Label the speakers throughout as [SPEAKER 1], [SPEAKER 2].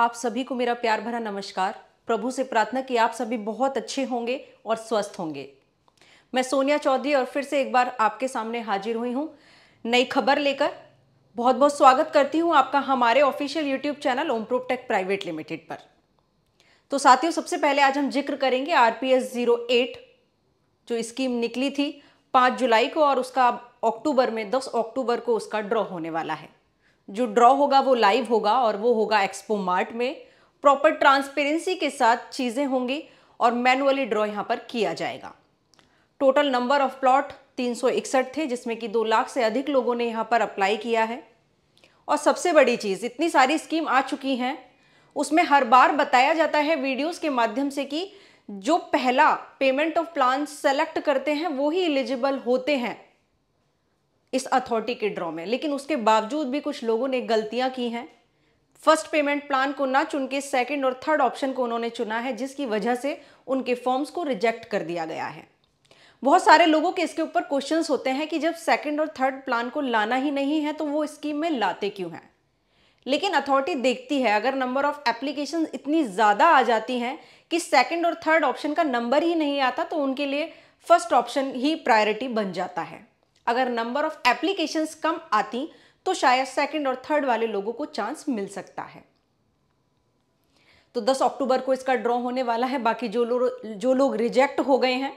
[SPEAKER 1] आप सभी को मेरा प्यार भरा नमस्कार। प्रभु से प्रार्थना कि आप सभी बहुत अच्छे होंगे और स्वस्थ होंगे। मैं सोनिया चौधरी और फिर से एक बार आपके सामने हाजिर हुई हूँ। नई खबर लेकर बहुत बहुत स्वागत करती हूँ आपका हमारे official YouTube channel Om Protech private limited पर। तो साथियों, सबसे पहले आज हम ज़िक्र करेंगे R P S zero eight, जो स्कीम निकली थी पाँच जुलाई को और उसका अक्टूबर में, दस अक्टूबर को उसका ड्रॉ होने वाला है। जो ड्रॉ होगा, वो लाइव होगा और वो होगा एक्सपो मार्ट में। प्रॉपर ट्रांसपेरेंसी के साथ चीज़ें होंगी और मैनुअली ड्रॉ यहाँ पर किया जाएगा। टोटल नंबर ऑफ़ प्लॉट तीन सौ इकसठ थे, जिसमें कि दो लाख से अधिक लोगों ने यहाँ पर अप्लाई किया है। और सबसे बड़ी चीज़, इतनी सारी स्कीम आ चुकी हैं। उसमें हर बार बताया जाता है वीडियोस के माध्यम से कि जो पहला पेमेंट ऑफ़ प्लान सेलेक्ट करते हैं, वो ही एलिजिबल होते हैं। इस अथॉरिटी के ड्रॉ में। लेकिन उसके बावजूद भी कुछ लोगों ने गलतियाँ की हैं। फ़र्स्ट पेमेंट प्लान को ना चुन के सेकेंड और थर्ड ऑप्शन को उन्होंने चुना है, जिसकी वजह से उनके फॉर्म्स को रिजेक्ट कर दिया गया है। बहुत सारे लोगों के इसके ऊपर क्वेश्चंस होते हैं कि जब सेकंड और थर्ड प्लान को लाना ही नहीं है तो वो स्कीम में लाते क्यों हैं? लेकिन अथॉरिटी देखती है, अगर नंबर ऑफ़ एप्लीकेशन इतनी ज़्यादा आ जाती हैं कि सेकंड और थर्ड ऑप्शन का नंबर ही नहीं आता तो उनके लिए फ़र्स्ट ऑप्शन ही प्रायोरिटी बन जाता है। अगर नंबर ऑफ़ एप्लीकेशंस कम आती तो शायद सेकंड और थर्ड वाले लोगों को चांस मिल सकता है। तो 10 अक्टूबर को इसका ड्रॉ होने वाला है। बाकी जो लोग जो लोग रिजेक्ट हो गए हैं,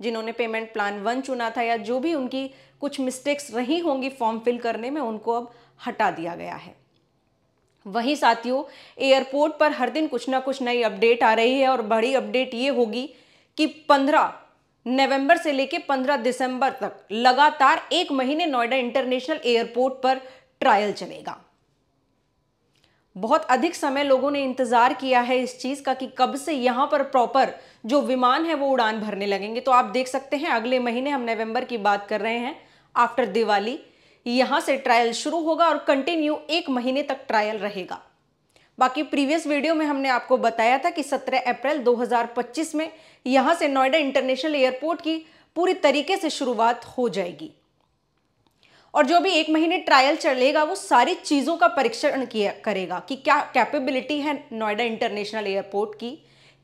[SPEAKER 1] जिन्होंने पेमेंट प्लान वन चुना था या जो भी उनकी कुछ मिस्टेक्स रही होंगी फॉर्म फिल करने में, उनको अब हटा दिया गया है। वहीं साथियों एयरपोर्ट पर हर दिन कुछ ना कुछ नई अपडेट आ रही है और बड़ी अपडेट ये होगी कि 15 नवंबर से लेकर 15 दिसंबर तक लगातार एक महीने नोएडा इंटरनेशनल एयरपोर्ट पर ट्रायल चलेगा। बहुत अधिक समय लोगों ने इंतज़ार किया है इस चीज़ का कि कब से यहाँ पर प्रॉपर जो विमान है वो उड़ान भरने लगेंगे। तो आप देख सकते हैं, अगले महीने हम नवंबर की बात कर रहे हैं आफ्टर दिवाली, यहाँ से ट्रायल शुरू होगा और कंटिन्यू एक महीने तक ट्रायल रहेगा। बाकी प्रीवियस वीडियो में हमने आपको बताया था कि 17 अप्रैल 2025 में यहाँ से नोएडा इंटरनेशनल एयरपोर्ट की पूरी तरीके से शुरुआत हो जाएगी। और जो भी एक महीने ट्रायल चलेगा, वो सारी चीज़ों का परीक्षण किया करेगा कि क्या कैपेबिलिटी है नोएडा इंटरनेशनल एयरपोर्ट की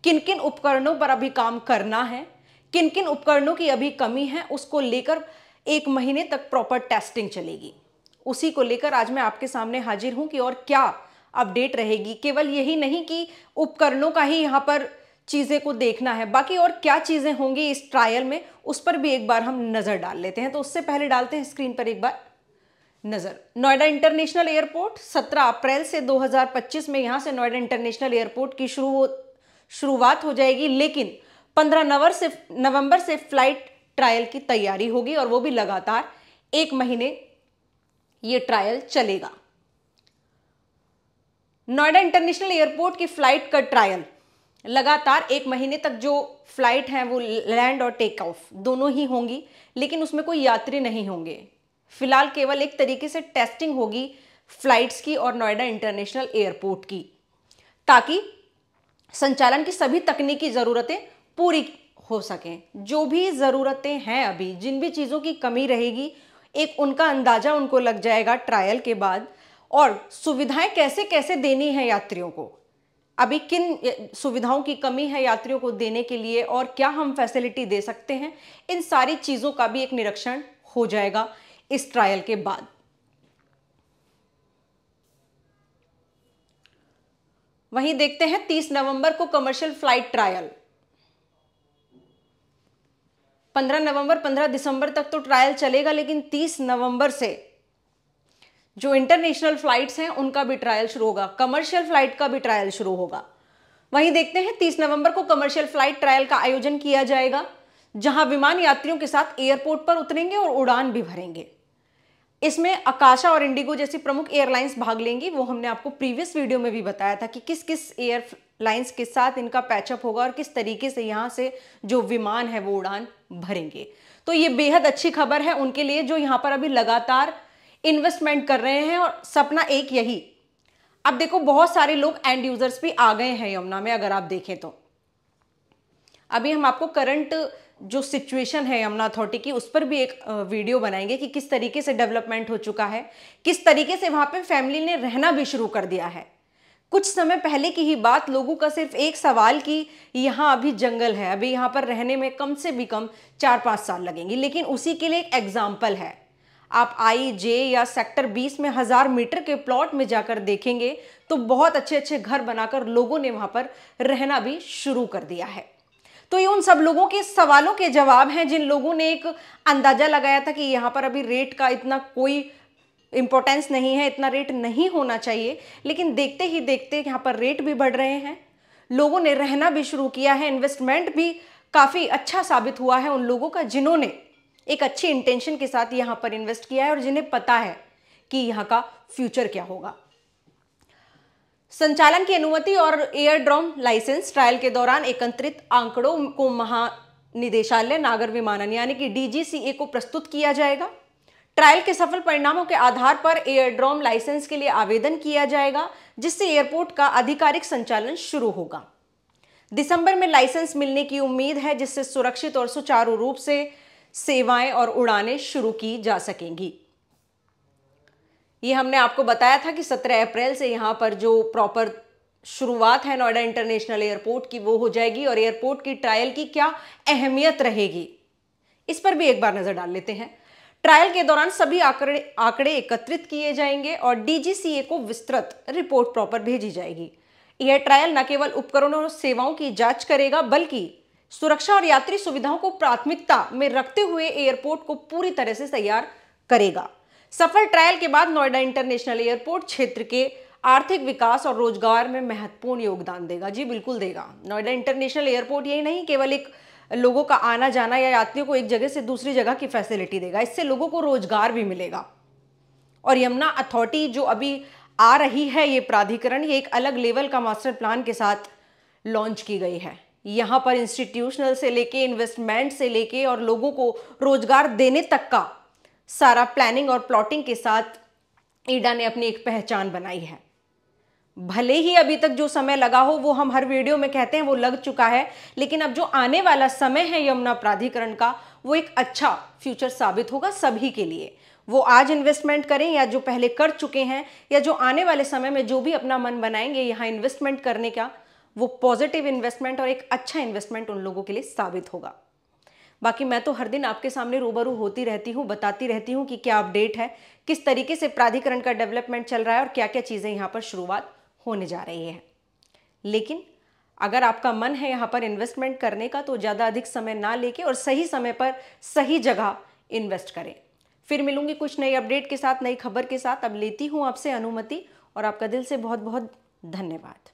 [SPEAKER 1] किन किन उपकरणों पर अभी काम करना है किन किन उपकरणों की अभी कमी है, उसको लेकर एक महीने तक प्रॉपर टेस्टिंग चलेगी। उसी को लेकर आज मैं आपके सामने हाजिर हूँ कि और क्या अपडेट रहेगी। केवल यही नहीं कि उपकरणों का ही यहाँ पर चीज़ें को देखना है। बाकी और क्या चीज़ें होंगी इस ट्रायल में, उस पर भी एक बार हम नज़र डाल लेते हैं। तो उससे पहले डालते हैं स्क्रीन पर एक बार नज़र। नोएडा इंटरनेशनल एयरपोर्ट 17 अप्रैल से 2025 में यहाँ से नोएडा इंटरनेशनल एयरपोर्ट की शुरू शुरुआत हो जाएगी, लेकिन 15 नवंबर से नवंबर से फ़्लाइट ट्रायल की तैयारी होगी और वो भी लगातार एक महीने ये ट्रायल चलेगा। नोएडा इंटरनेशनल एयरपोर्ट की फ़्लाइट का ट्रायल। लगातार एक महीने तक जो फ़्लाइट हैं, वो लैंड और टेक ऑफ़, दोनों ही होंगी, लेकिन उसमें कोई यात्री नहीं होंगे। फ़िलहाल केवल एक तरीके से टेस्टिंग होगी फ्लाइट्स की और नोएडा इंटरनेशनल एयरपोर्ट की, ताकि संचालन की सभी तकनीकी ज़रूरतें पूरी हो सकें। जो भी ज़रूरतें हैं अभी, जिन भी चीज़ों की कमी रहेगी, एक उनका अंदाज़ा उनको लग जाएगा ट्रायल के बाद। और सुविधाएँ कैसे कैसे देनी है यात्रियों को? अभी किन सुविधाओं की कमी है यात्रियों को देने के लिए और क्या हम फैसिलिटी दे सकते हैं? इन सारी चीज़ों का भी एक निरीक्षण हो जाएगा इस ट्रायल के बाद। वहीं देखते हैं 30 नवंबर को कमर्शियल फ़्लाइट ट्रायल 15 नवंबर 15 दिसंबर तक तो ट्रायल चलेगा, लेकिन 30 नवंबर से जो इंटरनेशनल फ्लाइट्स हैं, उनका भी ट्रायल शुरू होगा। कमर्शियल फ़्लाइट का भी ट्रायल शुरू होगा। वहीं देखते हैं 30 नवंबर को कमर्शियल फ़्लाइट ट्रायल का आयोजन किया जाएगा, जहाँ विमान यात्रियों के साथ एयरपोर्ट पर उतरेंगे और उड़ान भी भरेंगे। इसमें आकाशा और इंडिगो जैसी प्रमुख एयरलाइंस भाग लेंगी। वो हमने आपको प्रीवियस वीडियो में भी बताया था कि किस किस एयरलाइंस के साथ इनका पैचअप होगा और किस तरीके से यहाँ से जो विमान है, वो उड़ान भरेंगे। तो ये बेहद अच्छी खबर है उनके लिए, जो यहाँ पर अभी लगातार इन्वेस्टमेंट कर रहे हैं और सपना एक यही। अब देखो, बहुत सारे लोग एंड यूज़र्स भी आ गए हैं यमुना में, अगर आप देखें तो। अभी हम आपको करंट जो सिचुएशन है यमुना अथॉरिटी की, उस पर भी एक वीडियो बनाएँगे कि किस तरीके से डेवलपमेंट हो चुका है, किस तरीके से वहाँ पे फैमिली ने रहना भी शुरू कर दिया है। कुछ समय पहले की ही बात, लोगों का सिर्फ़ एक सवाल कि यहाँ अभी जंगल है, अभी यहाँ पर रहने में कम से भी कम चार पाँच साल लगेंगे। लेकिन उसी के लिए एक एग्ज़ाम्पल है। आप आई जे या सेक्टर 20 में हज़ार मीटर के प्लॉट में जाकर देखेंगे तो बहुत अच्छे अच्छे घर बनाकर लोगों ने वहाँ पर रहना भी शुरू कर दिया है। तो ये उन सब लोगों के सवालों के जवाब हैं, जिन लोगों ने एक अंदाज़ा लगाया था कि यहाँ पर अभी रेट का इतना कोई इंपॉर्टेंस नहीं है, इतना रेट नहीं होना चाहिए, लेकिन देखते ही देखते यहाँ पर रेट भी बढ़ रहे हैं। लोगों ने रहना भी शुरू किया है इन्वेस्टमेंट भी काफ़ी अच्छा साबित हुआ है उन लोगों का, जिन्होंने एक अच्छी इंटेंशन के साथ यहाँ पर इन्वेस्ट किया है और जिन्हें पता है कि यहाँ का फ्यूचर क्या होगा। संचालन की अनुमति और एयर ड्रोन लाइसेंस ट्रायल के दौरान एकत्रित आंकड़ों को महानिदेशालय नागर विमानन, यानी कि डीजीसीए को प्रस्तुत किया जाएगा। ट्रायल के सफल परिणामों के आधार पर एयरड्रोम लाइसेंस के लिए आवेदन किया जाएगा, जिससे एयरपोर्ट का आधिकारिक संचालन शुरू होगा। दिसंबर में लाइसेंस मिलने की उम्मीद है, जिससे सुरक्षित और सुचारू रूप से सेवाएँ और उड़ानें शुरू की जा सकेंगी। ये हमने आपको बताया था कि 17 अप्रैल से यहाँ पर जो प्रॉपर शुरुआत है नोएडा इंटरनेशनल एयरपोर्ट की, वो हो जाएगी और एयरपोर्ट की ट्रायल की क्या अहमियत रहेगी, इस पर भी एक बार नज़र डाल लेते हैं। ट्रायल के दौरान सभी आंकड़े आंकड़े एकत्रित किए जाएँगे और डीजीसीए को विस्तृत रिपोर्ट प्रॉपर भेजी जाएगी। यह ट्रायल न केवल उपकरणों और सेवाओं की जाँच करेगा, बल्कि सुरक्षा और यात्री सुविधाओं को प्राथमिकता में रखते हुए एयरपोर्ट को पूरी तरह से तैयार करेगा। सफल ट्रायल के बाद नोएडा इंटरनेशनल एयरपोर्ट क्षेत्र के आर्थिक विकास और रोज़गार में महत्वपूर्ण योगदान देगा। जी, बिल्कुल देगा। नोएडा इंटरनेशनल एयरपोर्ट यही नहीं, केवल एक लोगों का आना जाना या यात्रियों को एक जगह से दूसरी जगह की फैसिलिटी देगा। इससे लोगों को रोज़गार भी मिलेगा। और यमुना अथॉरिटी जो अभी आ रही है, ये प्राधिकरण, ये एक अलग लेवल का मास्टर प्लान के साथ लॉन्च की गई है। यहाँ पर इंस्टीट्यूशनल से लेके इन्वेस्टमेंट से लेके और लोगों को रोज़गार देने तक का सारा प्लानिंग और प्लॉटिंग के साथ ईडा ने अपनी एक पहचान बनाई है। भले ही अभी तक जो समय लगा हो, वो हम हर वीडियो में कहते हैं वो लग चुका है, लेकिन अब जो आने वाला समय है यमुना प्राधिकरण का, वो एक अच्छा फ्यूचर साबित होगा सभी के लिए। वो आज इन्वेस्टमेंट करें या जो पहले कर चुके हैं या जो आने वाले समय में जो भी अपना मन बनाएँगे यहाँ इन्वेस्टमेंट करने का वो पॉजिटिव इन्वेस्टमेंट और एक अच्छा इन्वेस्टमेंट उन लोगों के लिए साबित होगा। बाकी मैं तो हर दिन आपके सामने रूबरू होती रहती हूँ, बताती रहती हूँ कि क्या अपडेट है, किस तरीके से प्राधिकरण का डेवलपमेंट चल रहा है और क्या क्या चीज़ें यहाँ पर शुरुआत होने जा रही है। लेकिन अगर आपका मन है यहाँ पर इन्वेस्टमेंट करने का तो ज़्यादा अधिक समय ना लेके और सही समय पर सही जगह इन्वेस्ट करें। फिर मिलूँगी कुछ नई अपडेट के साथ, नई खबर के साथ। अब लेती हूँ आपसे अनुमति और आपका दिल से बहुत बहुत धन्यवाद।